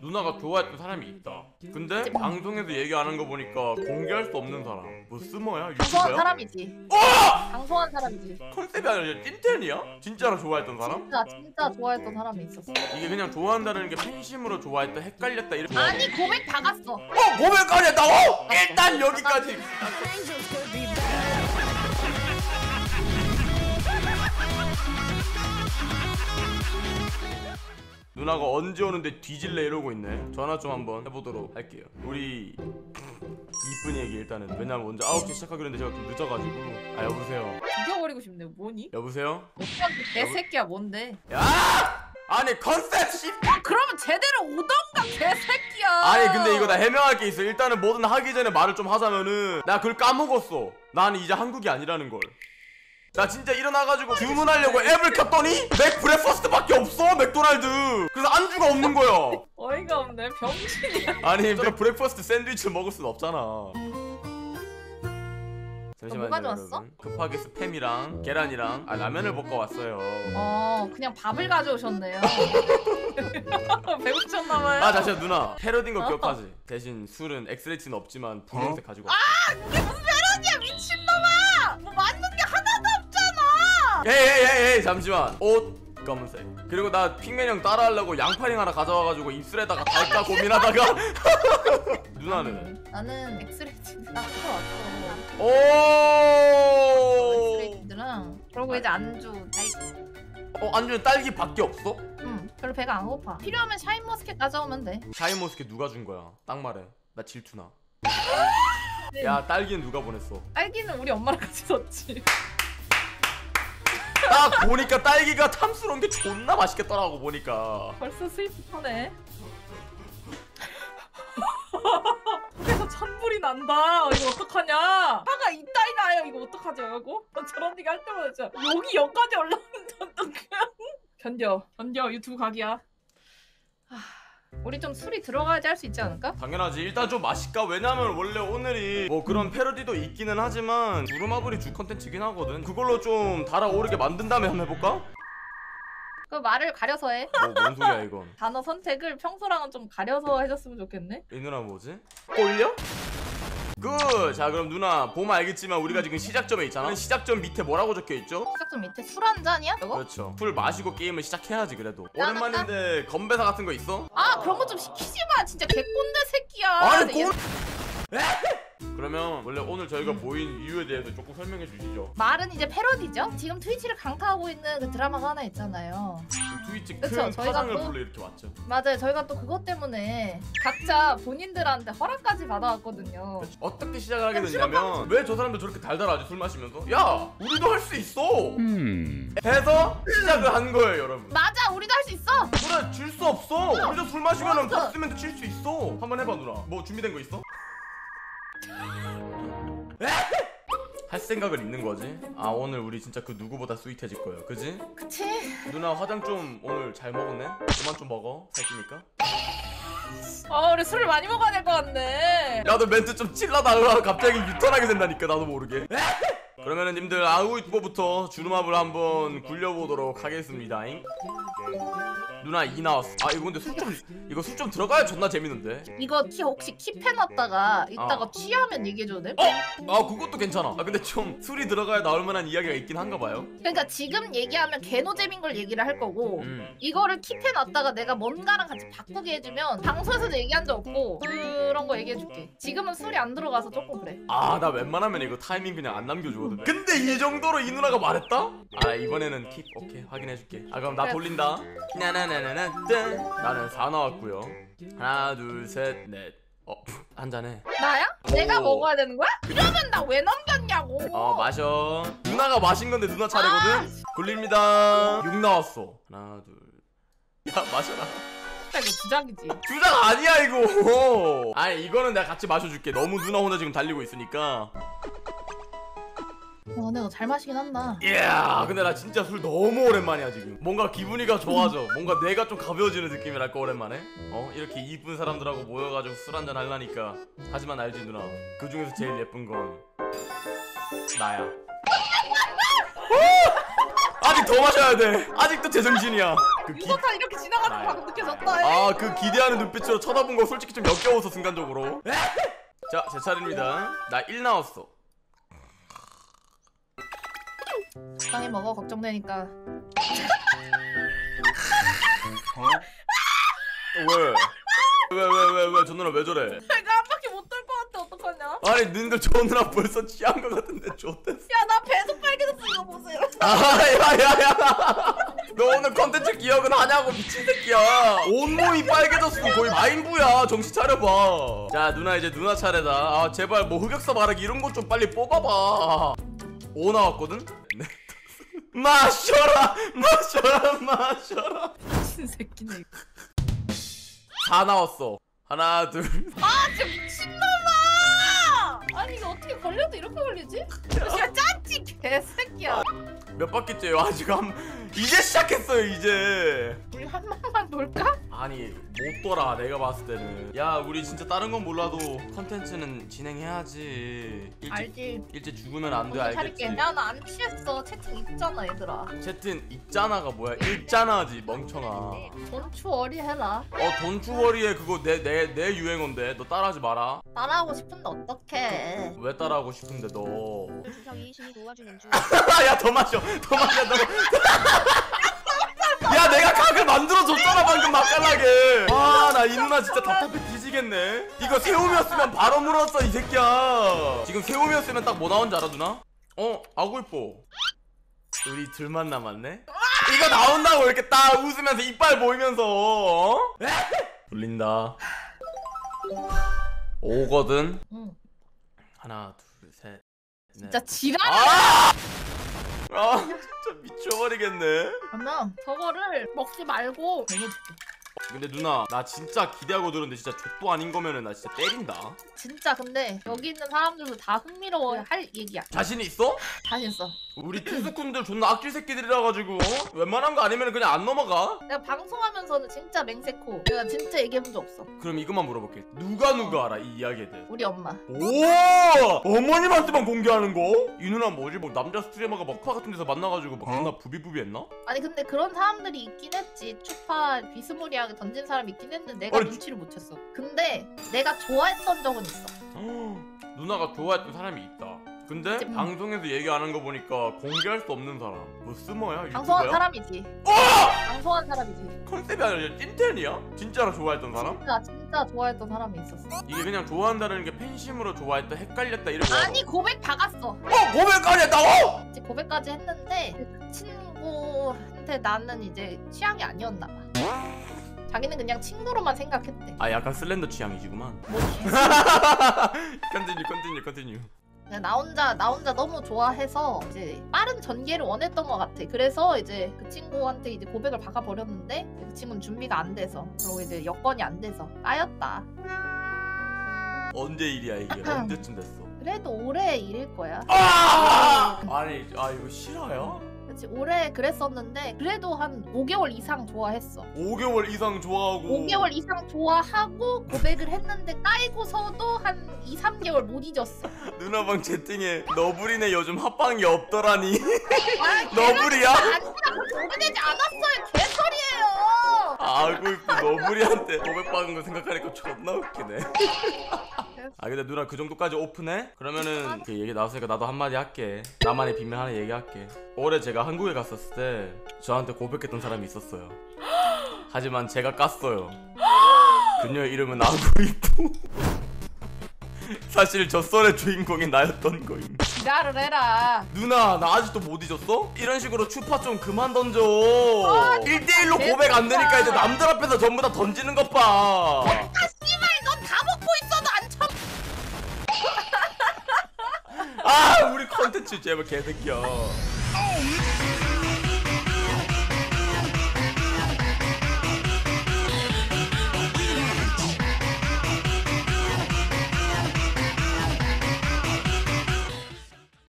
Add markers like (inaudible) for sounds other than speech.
누나가 좋아했던 사람이 있다. 근데 방송에서 얘기하는 거 보니까 공개할 수 없는 사람. 뭐 스머야? 방송한 유튜버야? 사람이지. 방송한 사람이지. 컨셉이 아니라 찐텐이야? 진짜로 좋아했던 사람? 진짜 진짜 좋아했던 사람이 있었어. 이게 그냥 좋아한다는 게 팬심으로 좋아했다 헷갈렸다 이렇게 아니 고백 다 갔어. 어? 고백까지 했다고? 일단 여기까지 (laughs) 누나가 언제 오는데 뒤질래 이러고 있네 전화 좀 한번 해보도록 할게요 우리 이쁜이 얘기 일단은 왜냐면 먼저 9시 시작하기로 했는데 제가 좀 늦어가지고 아 여보세요 죽여버리고 싶네. 뭐니? 여보세요? 오빠한테 개새끼야 뭔데? 야! 아니 컨셉 씨아 그러면 제대로 오던가 개새끼야. 아니 근데 이거 나 해명할 게 있어 일단은 뭐든 하기 전에 말을 좀 하자면은 나 그걸 까먹었어 나는 이제 한국이 아니라는 걸 나 진짜 일어나가지고 주문하려고 앱을 켰더니 맥 breakfast밖에 없어 맥도날드 그래서 안주가 없는 거야 어이가 없네. 병신이야. 아니 저 breakfast 샌드위치 먹을 순 없잖아 잠시만요 뭐 가져왔어? 여러분 급하게 스팸이랑 계란이랑 아 라면을 볶아 왔어요 어 그냥 밥을 가져오셨네요. (laughs) 배고프셨나봐요. 아 잠시만 누나 패러디인 거 어? 기억하지? 대신 술은 X-Rated는 없지만 분홍색 가지고 왔어 이게 무슨 배런이야 미친놈아! 뭐 맞는. 에이 에이 에이 에이 잠시만 옷 검은색 그리고 나 핑맨 형 따라하려고 양파링 하나 가져와가지고 입술에다가 달까 고민하다가 (laughs) 누나는 나는 X-Rated 딱 풀어왔어. 오 X-Rated랑 그리고 이제 안주. 아이, 어, 안주는 딸기 밖에 없어? 응. 별로 배가 안 고파. 필요하면 샤인머스켓 가져오면 돼. 샤인머스켓 누가 준 거야? 딱 말해 나 질투나 (laughs) 야 딸기는 누가 보냈어? 딸기는 우리 엄마랑 같이 샀지. 딱 보니까 딸기가 탐스러운 게 존나 맛있겠더라고 보니까 벌써 스위트하네. (laughs) 그래서 찬물이 난다. 이거 어떡하냐? 화가 이따이 나요. 이거 어떡하죠, 이거? 나 저런 얘기 할 때마다 진짜 여기 여기까지 올라오는데 어떡해? 견뎌, 견뎌. 유튜브 각이야. 하, 우리 좀 술이 들어가야지 할 수 있지 않을까? 당연하지 일단 좀 마실까? 왜냐면 원래 오늘이 뭐 그런 패러디도 있기는 하지만 두루마블이 주 컨텐츠긴 하거든 그걸로 좀 달아오르게 만든 다음에 한번 해볼까? 그 말을 가려서 해. 뭐 뭔 소리야 이건 (laughs) 단어 선택을 평소랑은 좀 가려서 해줬으면 좋겠네. 이 누나 뭐지? 꼴려? Good! 자 그럼 누나 보면 알겠지만 우리가 지금 시작점에 있잖아 시작점 밑에 뭐라고 적혀있죠? 시작점 밑에 술 한 잔이야? 이거? 그렇죠 술 마시고 게임을 시작해야지 그래도 야, 오랜만인데 건배사 같은 거 있어? 아 그런 거 좀 시키지 마. 진짜 개꼰대 새끼야. 아니 얘- 꼴... (laughs) 그러면 원래 오늘 저희가 모인 이유에 대해서 조금 설명해 주시죠 말은 이제 패러디죠. 지금 트위치를 강타하고 있는 그 드라마가 하나 있잖아요. 트위치 그쵸, 큰 저희가 파장을 또- 불러 이렇게 왔죠 맞아요. 저희가 또 그것 때문에 각자 본인들한테 허락까지 받아왔거든요. 어떻게 시작을 하게 됐냐면 왜 저 사람들 저렇게 달달하지 술 마시면서 야 우리도 할 수 있어 음. 해서 시작을 한 거예요 여러분 맞아, 우리도 할 수 있어. 그래 질 수 없어 우리도 술 마시면은 맞아. 박스면도 칠수 있어 한번 해봐 누나 뭐 준비된 거 있어? 할 생각을 있는 거지 아 오늘 우리 진짜 그 누구보다 스윗해질 거예요 그지? 그치? 누나 화장 좀 오늘 잘 먹었네? 그만 좀 먹어 살찌니까 어, 우리 술을 많이 먹어야 될 것 같네. 야너 멘트 좀 찔러달라 갑자기 유턴하게 된다니까 나도 모르게 그러면은 님들 아우이트보부터 주름압을 한번 굴려보도록 하겠습니다 누나 이 나왔어 아 이거 근데 술좀 이거 술 좀 들어가야 존나 재밌는데 이거 키 혹시 킵해놨다가 이따가 어. 취하면 얘기해줘도 돼? 어? 아 그것도 괜찮아 아 근데 좀 술이 들어가야 나올 만한 이야기가 있긴 한가 봐요 그러니까 지금 얘기하면 개노잼인 걸 얘기를 할 거고 음. 이거를 킵해놨다가 내가 뭔가랑 같이 바꾸게 해주면 방송에서도 얘기한 적 없고 그런 거 얘기해줄게 지금은 술이 안 들어가서 조금 그래 아 나 웬만하면 이거 타이밍 그냥 안 남겨주거든 근데 이 정도로 이 누나가 말했다? 아 이번에는 킵 오케이 확인해줄게. 아 그럼 나. 돌린다. 나나나나나 짠. 나는 4 나왔고요. 하나 둘셋넷. 어 한잔해. 나야? 오. 내가 먹어야 되는 거야? 이러면 나왜 남겼냐고. 어 마셔. 누나가 마신 건데 누나 아, 차례거든. 굴립니다. 6 나왔어. 하나 둘야 마셔라. 이거 주작이지. 주작 아니야 이거. 아니 이거는 내가 같이 마셔줄게. 너무 누나 혼자 지금 달리고 있으니까 와 내가 잘 마시긴 한다. 이야 근데 나 진짜 술 너무 오랜만이야 지금. 뭔가 기분이가 좋아져. 뭔가 내가 좀 가벼워지는 느낌이랄까 오랜만에. 어? 이렇게 이쁜 사람들하고 모여가지고 술 한잔 하려니까. 하지만 알지 누나. 그 중에서 제일 예쁜 건 나야. 어! (laughs) 아직 더 마셔야 돼. 아직도 제정신이야. 그 기... 유도탄 이렇게 지나가는 거. 방금 느껴졌다. 에? 아그 기대하는 눈빛으로 쳐다본 거 솔직히 좀 역겨워서 순간적으로. (laughs) 자 제 차례입니다. 나 1 나왔어 적당히 먹어 걱정되니까. 왜? 왜 왜 왜 왜 저 누나 왜 저래? 내가 한 바퀴 못 돌 것 같아 어떡하냐? 아니 너희들 저 누나 벌써 취한 거 같은데 좋댔어 야 나 배도 빨개졌어 이거 보세요. 아야야야 너 오늘 컨텐츠 기억은 하냐고 미친 새끼야 온몸이 빨개졌어 거의 마인부야 정신 차려봐 자 누나 이제 누나 차례다 아 제발 뭐 흑역사 말하기 이런 것좀 빨리 뽑아봐 5 나왔거든? 네 마셔라 마셔라 마셔라 미친 새끼네. 4 나왔어 하나 아 진짜 미친놈아! 아니 이게 어떻게 걸려도 이렇게 걸리지? 야 짰지 개새끼야. 둘몇 바퀴째요 아직 한 이제 시작했어요 이제 우리 한 번만 놀까? 아니 못 돌아 내가 봤을 때는 야 우리 진짜 다른 건 몰라도 컨텐츠는 진행해야지 일찍 알지. 일찍 죽으면 안 돼 알겠지 차릴게. 야나 안 취했어. 채팅 있잖아 얘들아. 채튼 있잖아가 뭐야 있잖아지 멍청아 어 돈추어리 해라. 돈주머리에 그거 내 내 내 유행어인데 너 따라하지 마라 따라하고 싶은데 어떡해. 왜 따라하고 싶은데 너야더 주성이 신이 도와주는 중. 마셔 더 마셔 너야 내가 각을 만들어줬잖아 방금 맛깔나게 와나 이 누나 진짜 답답해 뒤지겠네 이거 새우미였으면 바로 물었어 이 새끼야 지금 새우미였으면 딱 뭐 나온 줄 알아 누나? 어? 아구 이뻐 우리 둘만 남았네? 이거 나온다고 이렇게 딱 웃으면서 이빨 보이면서 어? 돌린다 5거든 응. 하나 둘셋 진짜 지랄. 아! 아 미쳐버리겠네 그러면 저거를 먹지 말고 먹여줄게. 근데 누나 나 진짜 기대하고 들었는데 진짜 족도 아닌 거면은 나 진짜 때린다 진짜 근데 여기 있는 사람들도 다 흥미로워 할 얘기야. 자신 있어? 자신 있어. 우리 투스쿤들 존나 악질 새끼들이라 가지고 어? 웬만한 거 아니면 그냥 안 넘어가? 내가 방송하면서는 진짜 맹세코. 내가 진짜 얘기해본 적 없어. 그럼 이것만 물어볼게 누가 누가 알아 이 이야기들 우리 엄마. 오 어머님한테만 공개하는 거? 이 누나 뭐지 뭐 남자 스트리머가 막파 같은 데서 만나가지고 막 존나 부비부비 했나? 아니 근데 그런 사람들이 있긴 했지. 추파 비스무리하게 던진 사람이 있긴 했는데 내가 아니, 눈치를 못 챘어. 근데 내가 좋아했던 적은 있어. 누나가 좋아했던 사람이 있다 근데 음. 방송에서 얘기하는 거 보니까 공개할 수 없는 사람 뭐 스머야? 방송한 유튜버야? 사람이지. 어! 방송한 사람이지. 컨셉이 아니라 찐텐이야? 진짜로 좋아했던 사람? 진짜 진짜 좋아했던 사람이 있었어. 이게 그냥 좋아한다는 게 팬심으로 좋아했다 헷갈렸다 이런 거 아니 고백 다 갔어. 어? 고백까지 했다고? 이제 고백까지 했는데 그 친구한테 나는 이제 취향이 아니었나 봐. 자기는 그냥 친구로만 생각했대. 아 약간 슬렌더 취향이지구만 뭐 Continue continue continue 그냥 나 혼자 나 혼자 너무 좋아해서 이제 빠른 전개를 원했던 것 같아. 그래서 이제 그 친구한테 이제 고백을 박아 버렸는데 그 친구는 준비가 안 돼서 그리고 이제 여건이 안 돼서 까였다. 언제 일이야 이게 (clears throat) 언제쯤 됐어 그래도 올해 일일 거야. 아! 아니 아 이거 실화야? 그렇지 올해 그랬었는데 그래도 한 5개월 이상 좋아했어. 5개월 이상 좋아하고 5개월 이상 좋아하고 고백을 했는데 까이고서도 한 2, 3개월 못 잊었어. 누나방 채팅에 너구리네 요즘 합방이 없더라니 아, 너구리야? 아니라 오래되지 않았어요. 개소리예 요. 아이고 이뻐 너구리한테 고백받은 거 생각하니까 존나 웃기네. (laughs) 아 근데 누나 그 정도까지 오픈해? 그러면은 그 얘기 나왔으니까 나도 한마디 할게. 나만의 비밀 하나 얘기할게. 올해 제가 한국에 갔었을 때 저한테 고백했던 사람이 있었어요. (gasps) 하지만 제가 깠어요. (gasps) 그녀의 이름은 아구이뽀 (laughs) 사실 저 썰의 주인공이 나였던 거임 지랄을 해라. 누나 나 아직도 못 잊었어? 이런 식으로 추파 좀 그만 던져 1대1로 고백 안 되니까 이제 남들 앞에서 전부 다 던지는 것봐 아 씨발 넌 다 먹고 있어도 안 참. (laughs) 아 우리 컨텐츠 제발 개새끼야